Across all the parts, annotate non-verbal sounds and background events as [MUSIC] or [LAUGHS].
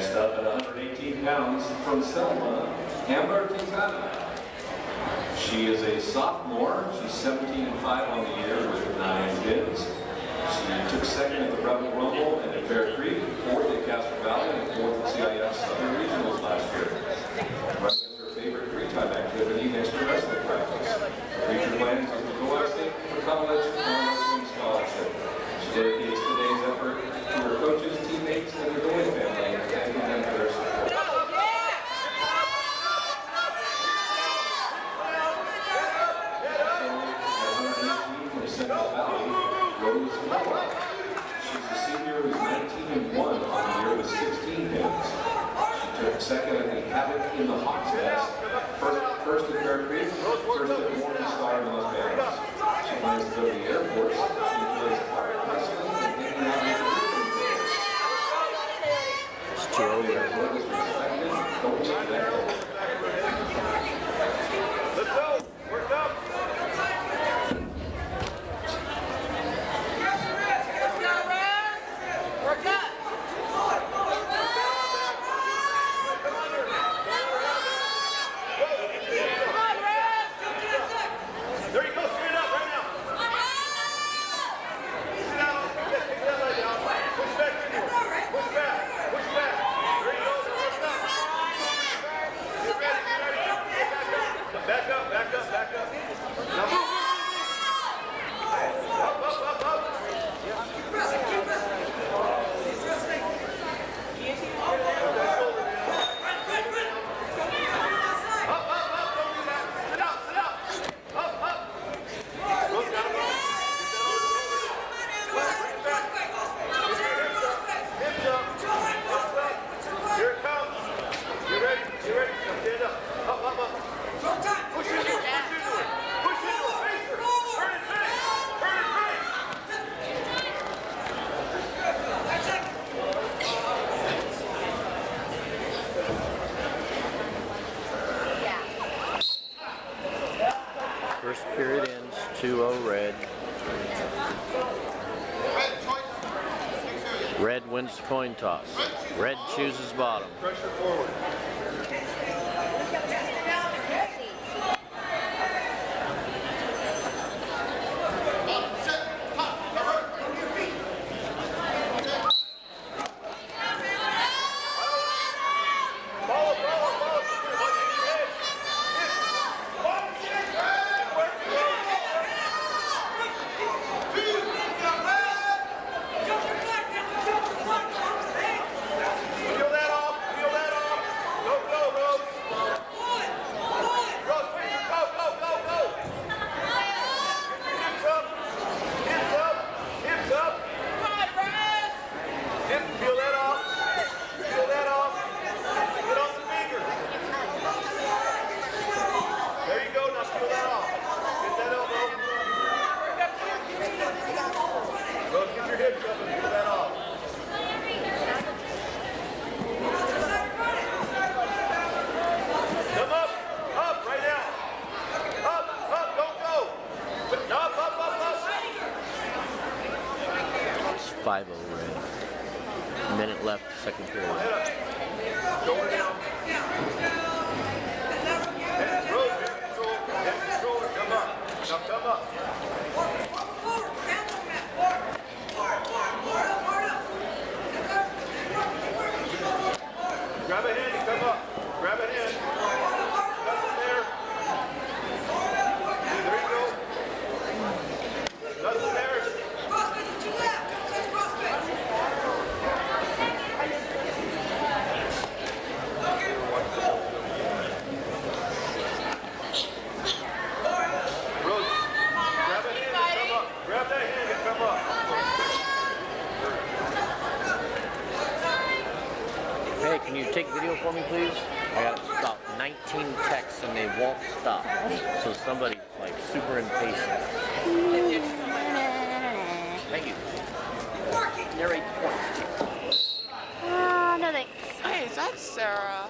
Next up at 118 pounds from Selma, Amber Quintana. She is a sophomore. She's 17 and 5 on the year with nine wins. She took second in the hot test. First, first in Bear Creek, first in Morning in Los Angeles. She plans to go to the Air Force. She plays wrestling and Indianapolis It's true. Don't that. Here it ends, 2-0 red. Red wins the coin toss. Red chooses bottom. Pressure forward. 5-0 red. Minute left, second period. Come up. take video for me, please? I got about 19 texts and they won't stop. So somebody's like super impatient. Thank you. Narrate points. Oh, ah, no thanks. Hey, is that Sarah?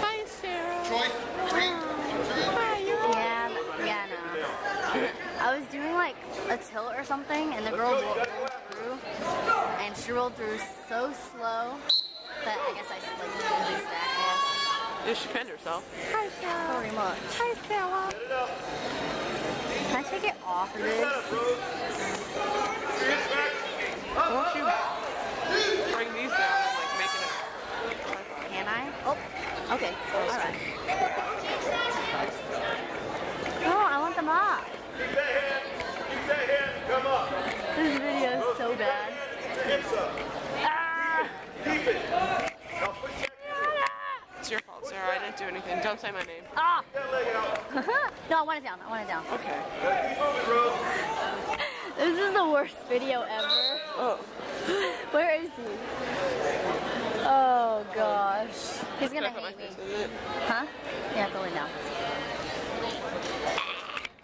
Hi, Sarah. Joy, yeah, yeah, no. I was doing like a tilt or something, and the girl rolled through, and she rolled through so slow but I guess I like Lindsay Stack. Yeah, she pinned herself. Hi, Sarah. Pretty much. Hi, Sarah. Can I take it off of this? Why don't you bring these down and like make it a Can I? Oh, okay. All right. No, I want them off. Keep that hand. Keep that hand. Come up. This video is so bad. Hips up. Ah! Keep it. Now push that, It's your fault, Sarah. I didn't do anything. Don't say my name. Ah! that leg out. no, I want it down. I want it down. Okay. Gotta keep moving, Rose. This is the worst video ever. Oh. [LAUGHS] Where is he? Oh gosh. He's not my hate me. face. Huh? Yeah, it's only down.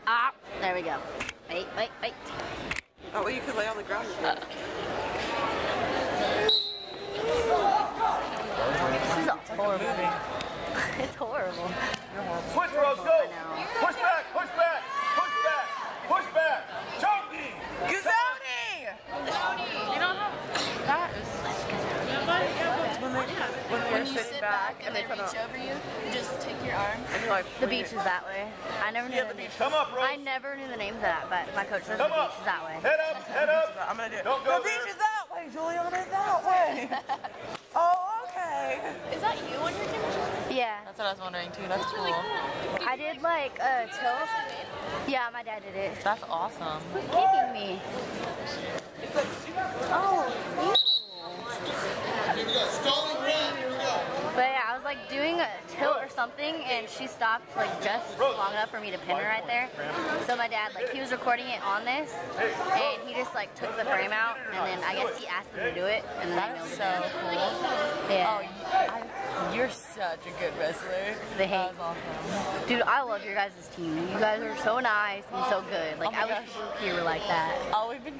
Ah! There we go. Wait, wait, wait. Oh, well, you could lay on the ground. again. This is horrible. [LAUGHS] it's horrible. Switch, Rose. Go. I know. Push back. Push back. Push back. Push back. Chunky. Gazoni! You know how that is. When, they, when When you're sitting sit back back and they put reach over you, you just take your arm. and you're like, The beach is that way. I never knew Yeah, the the name. beach. Come up, Rose. I never knew the name of that, but my coach says the Come beach is that way. Head up. Head up. I'm gonna do it. Don't go the beach is that way, Juliana. It's that way. [LAUGHS] oh, okay. Is that you on your camera? Yeah. That's what I was wondering too. That's cool. I did like a tilt. Yeah, my dad did it. That's awesome. Who's kicking me? Oh, ew. But yeah, I was like doing a tilt or something, and she stopped like just long enough for me to pin her right there. So my dad, like, he was recording it on this, and he just like took the frame out, and then I guess he asked them to do it, and then I That mailed is it so cool. Yeah. Oh, I, you're such a good wrestler. They hate. Awesome. Dude, I love your guys' team. You guys are so nice and so good. Like, Oh I wish gosh. you were like that. Oh, we've been.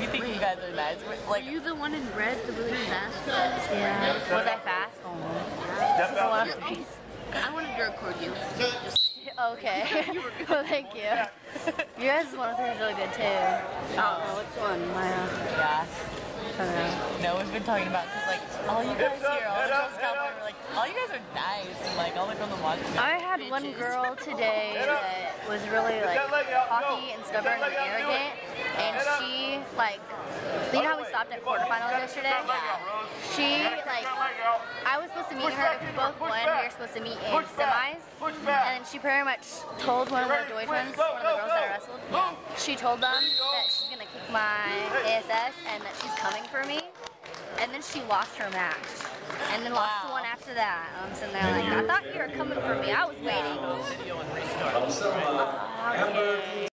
We think you guys are nice. We're, Like, Are you the one in red, the really fast one? Yeah. Was I fast? Oh. Step I out. wanted to be- I wanted to record you. Okay. [LAUGHS] [LAUGHS] well, thank you. You guys' one of them is really good too. Oh, which one? My, uh, yeah. I. No, we've been talking about because like all you guys here, all the up, girls head cowboy, were like, all you guys are nice and like all the girls on the watch. I had one girl [LAUGHS] today Head up. that was really like cocky and stubborn and leg out, do it. arrogant, and she like, you know how we stopped at quarterfinals yesterday? She like, I was supposed to meet her if we both won. We were supposed to meet in semis, and she pretty much told one of the? Twins, one of the girls that I wrestled. She told them There you go. that she's gonna kick my ASS and that she's coming for me. And then she lost her match. And then lost the one after that. Um, I'm sitting there like, I thought you were coming for me. I was waiting. From Selma, Amber